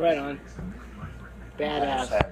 Right on. Badass.